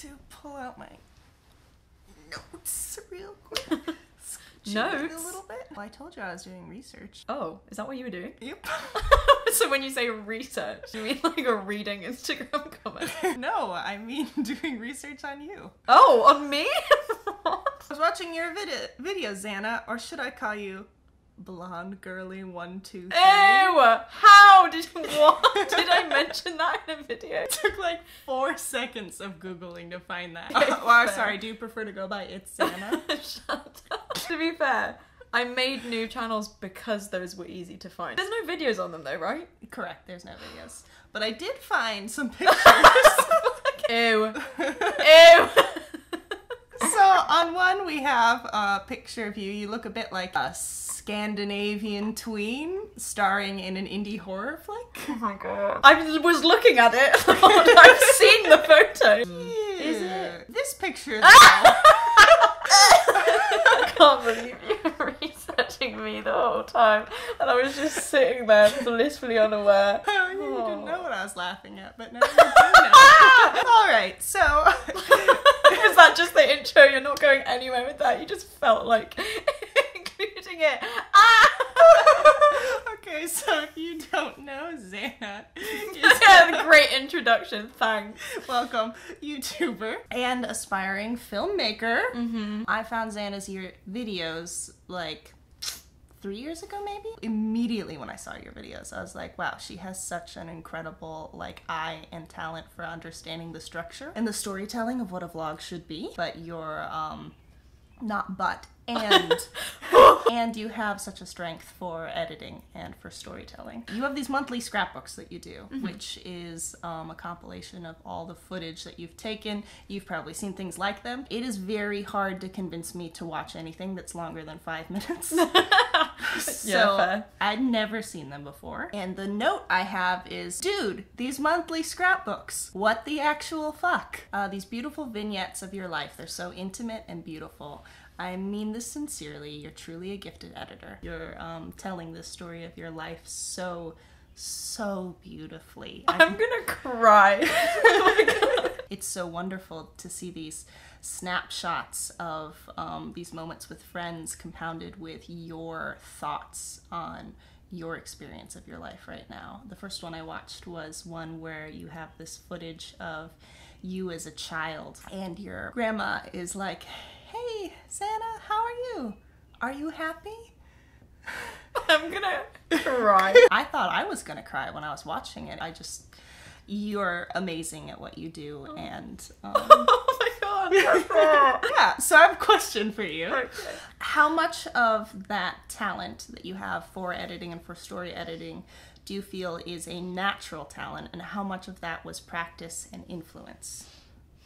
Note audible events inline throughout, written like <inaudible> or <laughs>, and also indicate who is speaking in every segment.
Speaker 1: to pull out my notes <laughs> real quick. <laughs>
Speaker 2: Notes?
Speaker 1: A little bit. Well, I told you I was doing research.
Speaker 2: Oh, is that what you were doing?
Speaker 1: Yep. <laughs>
Speaker 2: so when you say research, you mean like a reading Instagram comment?
Speaker 1: no, I mean doing research on you.
Speaker 2: Oh, on me?
Speaker 1: I was watching your vid- video, Zannah, or should I call you blonde girly one two three?
Speaker 2: Ew! How did you <laughs> what? Did I mention that in a video?
Speaker 1: It took like four seconds of googling to find that. <laughs>
Speaker 2: Okay,
Speaker 1: well, I'm sorry. Do you prefer to go by it's Zannah? <laughs>
Speaker 2: Shut up. To be fair, I made new channels because those were easy to find. There's no videos on them though, right?
Speaker 1: Correct. There's no videos, but I did find some pictures.
Speaker 2: Ew. Ew.
Speaker 1: On one we have a picture of you. You look a bit like a Scandinavian tween starring in an indie horror flick.
Speaker 2: Oh my god. I was looking at it. <laughs> I've seen the photo. Is it?
Speaker 1: This picture, though, <laughs>
Speaker 2: I can't believe you researching me the whole time. And I was just sitting there blissfully unaware. <laughs>
Speaker 1: Oh, you
Speaker 2: Oh.
Speaker 1: didn't know what I was laughing at, but now you do know. <laughs> All right, so <laughs>
Speaker 2: Was that just the intro? You're not going anywhere with that. You just felt like including it. Ah!
Speaker 1: okay, so if you don't know, Zannah is
Speaker 2: great introduction. Thanks.
Speaker 1: welcome YouTuber and aspiring filmmaker.
Speaker 2: Mm-hmm.
Speaker 1: I found Zannah's videos like three years ago, maybe. Immediately when I saw your videos, I was like, wow, she has such an incredible like eye and talent for understanding the structure and the storytelling of what a vlog should be. But you're um not but and <laughs> and you have such a strength for editing and for storytelling. You have these monthly scrapbooks that you do, which is um, a compilation of all the footage that you've taken. You've probably seen things like them. It is very hard to convince me to watch anything that's longer than five <laughs> minutes. so
Speaker 2: Yeah.
Speaker 1: I'd never seen them before. And the note I have is, dude, these monthly scrapbooks. What the actual fuck? Uh, these beautiful vignettes of your life. They're so intimate and beautiful. I mean this sincerely. You're truly a gifted editor. You're um, telling this story of your life so, so beautifully. I
Speaker 2: I'm gonna cry. <laughs> Oh <laughs>
Speaker 1: it's so wonderful to see these snapshots of um, these moments with friends compounded with your thoughts on your experience of your life right now. The first one I watched was one where you have this footage of you as a child, and your grandma is like, Hey, Zannah, how are you? Are you happy? <laughs>
Speaker 2: I'm gonna <laughs> cry.
Speaker 1: I thought I was gonna cry when I was watching it. I just, you're amazing at what you do, and <laughs> um,
Speaker 2: Oh my god.
Speaker 1: yeah. So I have a question for you.
Speaker 2: Okay.
Speaker 1: How much of that talent that you have for editing and for story editing do you feel is a natural talent, and how much of that was practice and influence?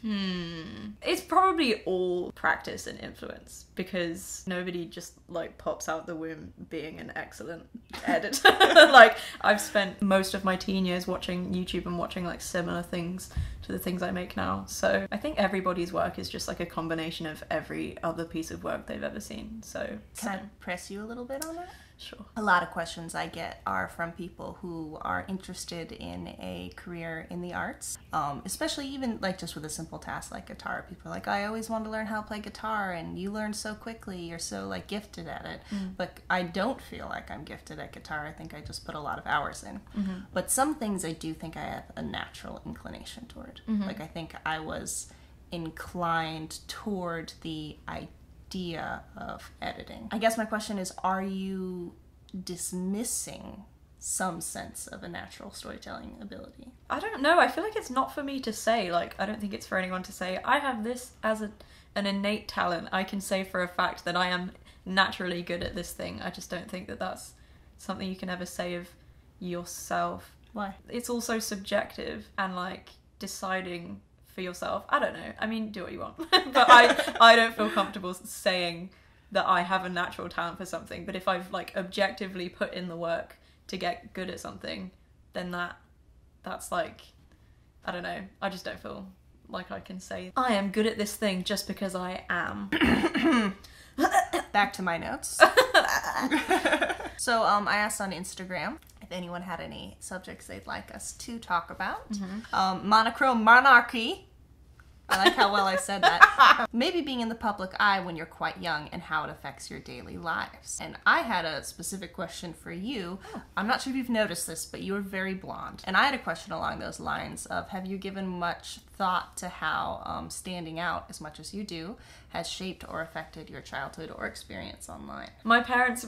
Speaker 1: Hmm.
Speaker 2: It's probably all practice and influence because nobody just like pops out the womb being an excellent editor. <laughs> <laughs> like I've spent most of my teen years watching YouTube and watching like similar things to the things I make now. So I think everybody's work is just like a combination of every other piece of work they've ever seen. So,
Speaker 1: Can I press you a little bit on that?
Speaker 2: Sure.
Speaker 1: A lot of questions I get are from people who are interested in a career in the arts, um, especially even like just with a simple task like guitar. People are like, I always wanted to learn how to play guitar, and you learn so quickly. You're so like gifted at it. Mm-hmm. But I don't feel like I'm gifted at guitar. I think I just put a lot of hours in. Mm-hmm. But some things I do think I have a natural inclination toward. Mm-hmm. Like I think I was inclined toward the idea of editing. I guess my question is are you dismissing some sense of a natural storytelling ability?
Speaker 2: I don't know. I feel like it's not for me to say. Like, I don't think it's for anyone to say, I have this as a, an innate talent. I can say for a fact that I am naturally good at this thing. I just don't think that that's something you can ever say of yourself.
Speaker 1: Why?
Speaker 2: It's also subjective and like deciding for yourself. I don't know. I mean, do what you want. <laughs> but I, I don't feel comfortable saying that I have a natural talent for something. But if I've like objectively put in the work to get good at something, then that that's like I don't know. I just don't feel like I can say I am good at this thing just because I am. <coughs> <coughs>
Speaker 1: Back to my notes. <laughs> <laughs> so um, I asked on Instagram anyone had any subjects they'd like us to talk about. Um, monochrome monarchy I like how well I said that. <laughs> Maybe being in the public eye when you're quite young and how it affects your daily lives. And I had a specific question for you. I'm not sure if you've noticed this, but you are very blonde. And I had a question along those lines of have you given much thought to how um, standing out as much as you do has shaped or affected your childhood or experience online?
Speaker 2: My parents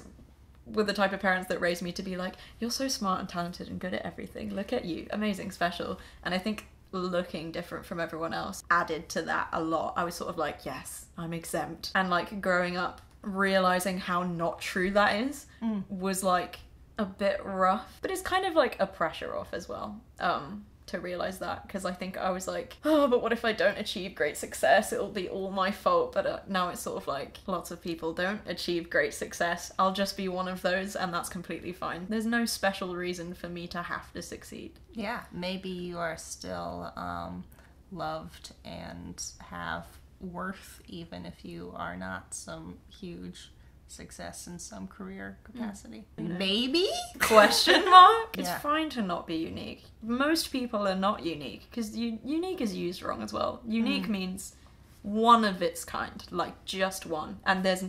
Speaker 2: were the type of parents that raised me to be like, you're so smart and talented and good at everything. Look at you, amazing, special. And I think looking different from everyone else added to that a lot. I was sort of like, yes, I'm exempt. And like growing up, realizing how not true that is was like a bit rough, but it's kind of like a pressure off as well. Um, to realize that because I think I was like, oh, but what if I don't achieve great success? It'll be all my fault. But uh, now it's sort of like lots of people don't achieve great success. I'll just be one of those, and that's completely fine. There's no special reason for me to have to succeed.
Speaker 1: Yeah, maybe you are still um, loved and have worth, even if you are not some huge success in some career capacity. Maybe? <laughs>
Speaker 2: Question mark? It's
Speaker 1: Yeah.
Speaker 2: fine to not be unique. Most people are not unique because unique is used wrong as well. Unique means one of its kind, like just one, and there's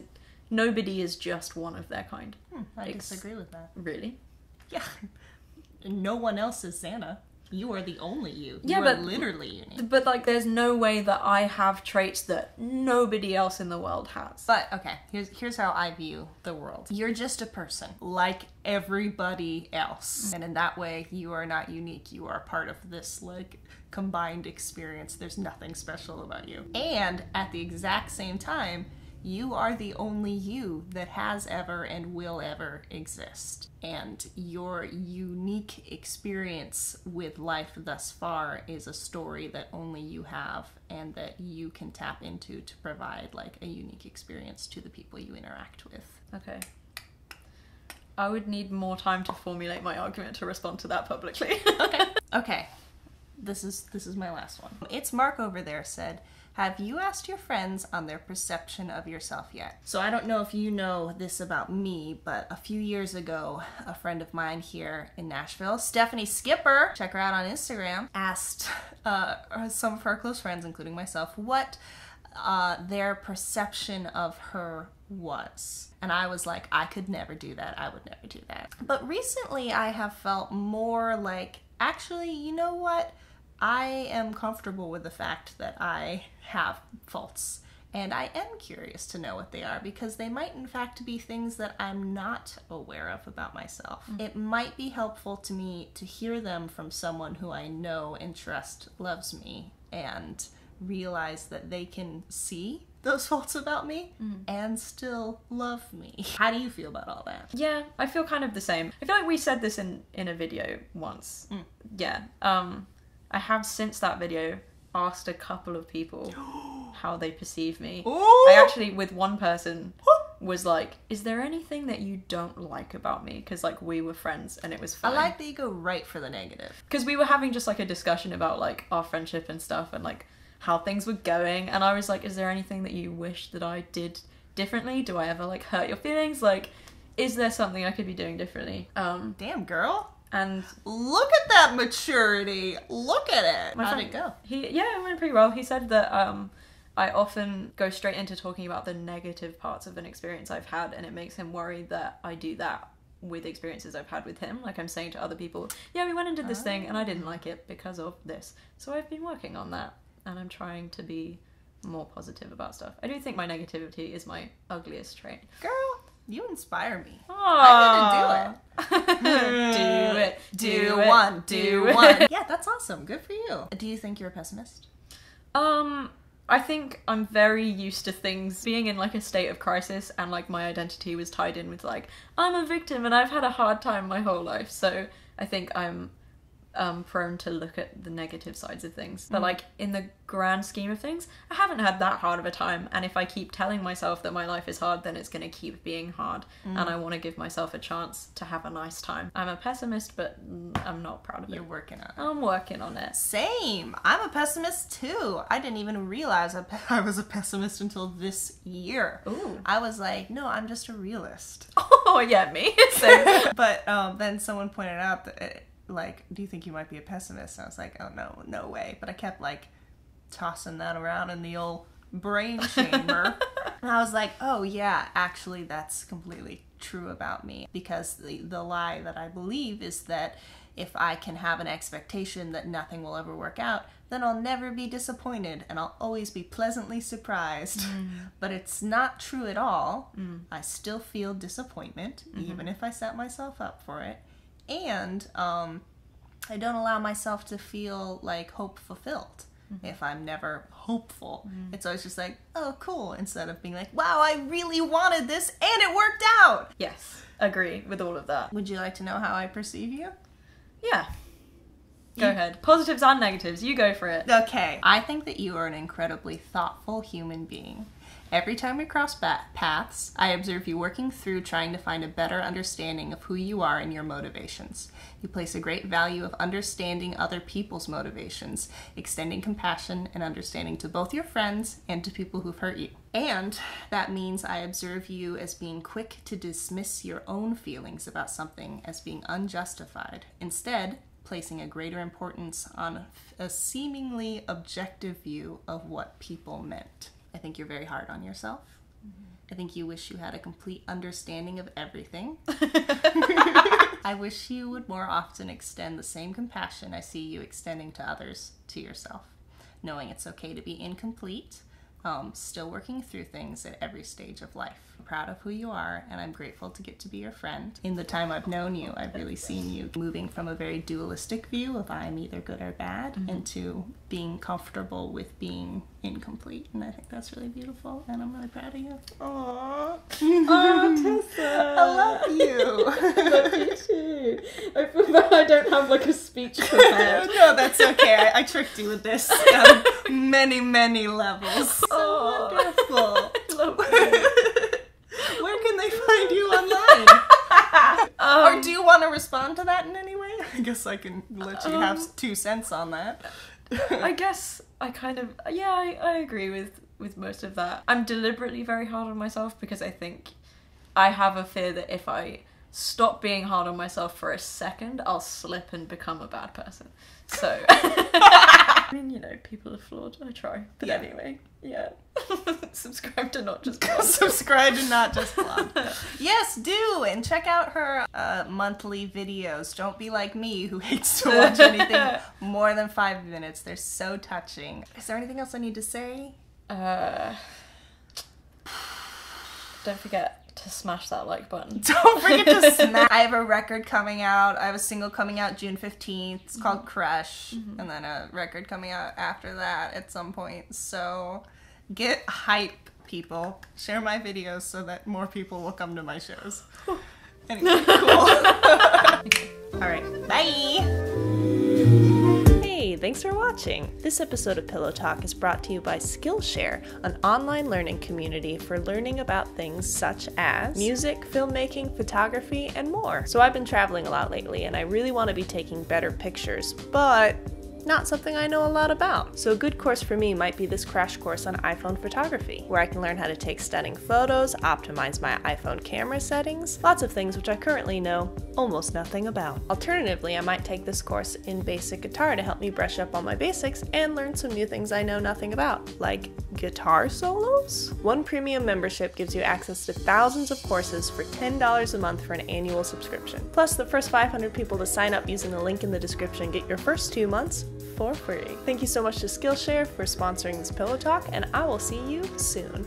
Speaker 2: nobody is just one of their kind.
Speaker 1: Hmm, I disagree with that.
Speaker 2: Really?
Speaker 1: Yeah. <laughs> No one else is Zannah. You are the only you.
Speaker 2: Yeah,
Speaker 1: you
Speaker 2: but-
Speaker 1: are literally unique.
Speaker 2: But like, there's no way that I have traits that nobody else in the world has.
Speaker 1: But okay, here's here's how I view the world. You're just a person, like everybody else. And in that way, you are not unique. You are part of this like combined experience. There's nothing special about you. And at the exact same time, you are the only you that has ever and will ever exist. And your unique experience with life thus far is a story that only you have and that you can tap into to provide like a unique experience to the people you interact with.
Speaker 2: Okay. I would need more time to formulate my argument to respond to that publicly.
Speaker 1: Okay. <laughs> okay. This is this is my last one. It's Mark over there said, "Have you asked your friends on their perception of yourself yet?" So I don't know if you know this about me, but a few years ago, a friend of mine here in Nashville, Stephanie Skipper, check her out on Instagram, asked uh, some of her close friends, including myself, what uh, their perception of her was. And I was like, I could never do that. I would never do that. But recently, I have felt more like, actually, you know what? I am comfortable with the fact that I have faults. And I am curious to know what they are because they might, in fact, be things that I'm not aware of about myself. Mm. It might be helpful to me to hear them from someone who I know and trust loves me and realize that they can see those <laughs> faults about me mm. and still love me. How do you feel about all that?
Speaker 2: Yeah, I feel kind of the same. I feel like we said this in in a video once. Mm. Yeah. Um I have since that video asked a couple of people <gasps> how they perceive me. I actually with one person was like, "Is there anything that you don't like about me?" cuz like we were friends and it was
Speaker 1: fun.
Speaker 2: I
Speaker 1: like that you go right for the negative.
Speaker 2: because we were having just like a discussion about like our friendship and stuff and like how things were going and i was like is there anything that you wish that i did differently do i ever like hurt your feelings like is there something i could be doing differently um
Speaker 1: Damn, girl.
Speaker 2: And
Speaker 1: Look at that maturity. Look at it.
Speaker 2: my
Speaker 1: How'd
Speaker 2: friend-
Speaker 1: it go?
Speaker 2: he yeah it went pretty well he said that um i often go straight into talking about the negative parts of an experience i've had and it makes him worry that i do that with experiences I've had with him. Like I'm saying to other people, yeah, we went and did this thing and I didn't like it because of this. So I've been working on that and I'm trying to be more positive about stuff. I do think my negativity is my ugliest trait.
Speaker 1: Girl, you inspire me.
Speaker 2: I'm
Speaker 1: gonna <laughs>
Speaker 2: do it. do it.
Speaker 1: Do
Speaker 2: it,
Speaker 1: one. Do
Speaker 2: it.
Speaker 1: one. <laughs> Yeah, that's awesome. Good for you. Do you think you're a pessimist?
Speaker 2: Um, I think I'm very used to things being in like a state of crisis, and like my identity was tied in with like I'm a victim and I've had a hard time my whole life. So I think I'm um prone to look at the negative sides of things. But like in the grand scheme of things, I haven't had that hard of a time. And if I keep telling myself that my life is hard, then it's gonna keep being hard. And I want to give myself a chance to have a nice time. I'm a pessimist, but mm, I'm not proud of it.
Speaker 1: You're working on it.
Speaker 2: I'm working on it.
Speaker 1: Same. I'm a pessimist too. I didn't even realize I, pe- <laughs> I was a pessimist until this year.
Speaker 2: Ooh.
Speaker 1: I was like, no, I'm just a realist. <laughs>
Speaker 2: Oh yeah, me. <laughs>
Speaker 1: But um, then someone pointed out that, uh, like, do you think you might be a pessimist? And I was like, oh no, no way. But I kept like tossing that around in the old brain <laughs> chamber. and I was like, oh, yeah, actually, that's completely true about me. Because the, the lie that I believe is that if I can have an expectation that nothing will ever work out, then I'll never be disappointed and I'll always be pleasantly surprised. Mm. <laughs> But it's not true at all. Mm. I still feel disappointment, mm-hmm. even if I set myself up for it. And um, I don't allow myself to feel like hope fulfilled. Mm-hmm. If I'm never hopeful, mm. it's always just like, oh, cool, instead of being like, wow, I really wanted this and it worked out.
Speaker 2: Yes, agree with all of that.
Speaker 1: Would you like to know how I perceive you?
Speaker 2: Yeah. Go ahead. Positives and negatives. You go for it.
Speaker 1: Okay. I think that you are an incredibly thoughtful human being. Every time we cross paths, I observe you working through trying to find a better understanding of who you are and your motivations. You place a great value of understanding other people's motivations, extending compassion and understanding to both your friends and to people who've hurt you. And that means I observe you as being quick to dismiss your own feelings about something as being unjustified. Instead, placing a greater importance on a seemingly objective view of what people meant. I think you're very hard on yourself. Mm-hmm. I think you wish you had a complete understanding of everything. <laughs> I wish you would more often extend the same compassion I see you extending to others to yourself, knowing it's okay to be incomplete um, still working through things at every stage of life. Proud of who you are, and I'm grateful to get to be your friend. In the time I've known you, I've really seen you moving from a very dualistic view of I'm either good or bad mm-hmm. into being comfortable with being incomplete, and I think that's really beautiful, and I'm really proud of you.
Speaker 2: Aww. <laughs> oh, Tessa.
Speaker 1: I love you.
Speaker 2: I <laughs> love you too. I feel bad I don't have like a speech prepared. <laughs>
Speaker 1: no, that's okay. I, I tricked you with this on many, many levels.
Speaker 2: Oh, wonderful.
Speaker 1: Where can they find you online? <laughs> Um, or do you want to respond to that in any way? <laughs> I guess I can let you um, have two cents on that.
Speaker 2: I <laughs> guess I kind of yeah, I, I agree with with most of that. I'm deliberately very hard on myself because I think I have a fear that if I stop being hard on myself for a second, I'll slip and become a bad person. So I mean, you know, people are flawed. I try. But yeah. anyway, yeah. Subscribe to Not Just. <laughs>
Speaker 1: Subscribe to Not Just Blonde. <laughs> yes, do! And check out her uh, monthly videos. Don't be like me who hates to watch anything <laughs> more than five minutes. They're so touching. Is there anything else I need to say?
Speaker 2: Uh, don't forget to smash that like button.
Speaker 1: Don't forget to smash. I have a record coming out. I have a single coming out June 15th. It's called mm-hmm. Crush. Mm-hmm. And then a record coming out after that at some point. So get hype, people. Share my videos so that more people will come to my shows. anyway, cool. <laughs> All right. Bye. Hey, thanks for watching! This episode of Pillow Talk is brought to you by Skillshare, an online learning community for learning about things such as music, filmmaking, photography, and more. So I've been traveling a lot lately and I really want to be taking better pictures, but not something I know a lot about. So a good course for me might be this crash course on iPhone photography, where I can learn how to take stunning photos, optimize my iPhone camera settings, lots of things which I currently know almost nothing about. Alternatively, I might take this course in basic guitar to help me brush up on my basics and learn some new things I know nothing about, like guitar solos? One premium membership gives you access to thousands of courses for $10 a month for an annual subscription. Plus, the first 500 people to sign up using the link in the description get your first two months for free. Thank you so much to Skillshare for sponsoring this Pillow Talk, and I will see you soon.